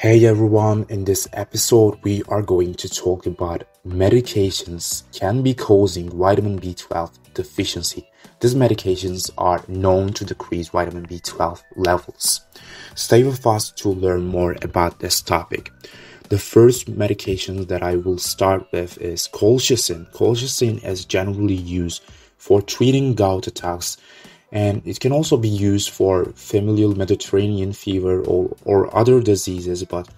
Hey everyone, in this episode we are going to talk about medications can be causing vitamin B12 deficiency. These medications are known to decrease vitamin B12 levels. Stay with us to learn more about this topic. The first medication that I will start with is colchicine. Colchicine is generally used for treating gout attacks and it can also be used for familial Mediterranean fever or, or other diseases, but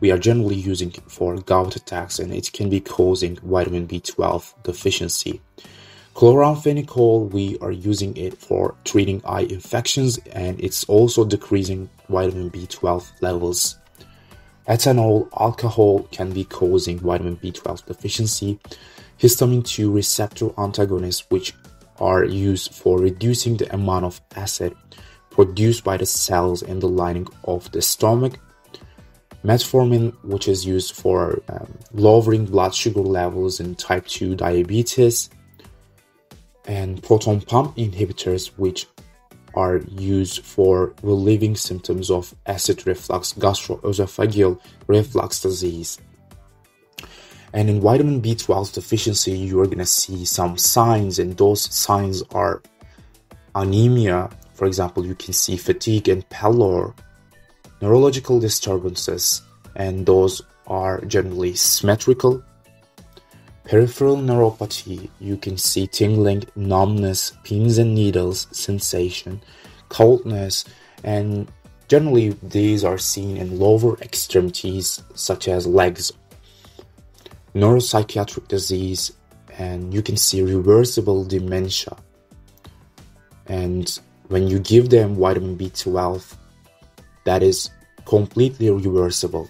we are generally using it for gout attacks and it can be causing vitamin B12 deficiency. Chloramphenicol, we are using it for treating eye infections and it's also decreasing vitamin B12 levels. Ethanol, alcohol can be causing vitamin B12 deficiency. Histamine 2 receptor antagonists, which are used for reducing the amount of acid produced by the cells in the lining of the stomach. Metformin, which is used for um, lowering blood sugar levels in type 2 diabetes, and proton pump inhibitors, which are used for relieving symptoms of acid reflux, gastroesophageal reflux disease. And in vitamin B12 deficiency, you are going to see some signs, and those signs are anemia. For example, you can see fatigue and pallor, neurological disturbances, and those are generally symmetrical. Peripheral neuropathy, you can see tingling, numbness, pins and needles sensation, coldness, and generally these are seen in lower extremities such as legs neuropsychiatric disease, and you can see reversible dementia. And when you give them vitamin B12, that is completely reversible.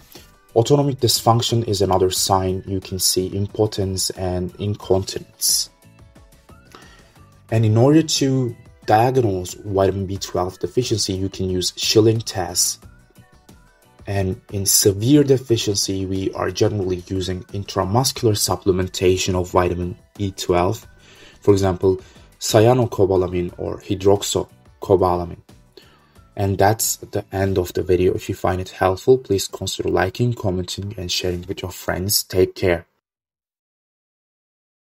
Autonomic dysfunction is another sign you can see impotence and incontinence. And in order to diagnose vitamin B12 deficiency, you can use Schilling tests and in severe deficiency, we are generally using intramuscular supplementation of vitamin B12, for example, cyanocobalamin or hydroxocobalamin. And that's the end of the video. If you find it helpful, please consider liking, commenting, and sharing with your friends. Take care.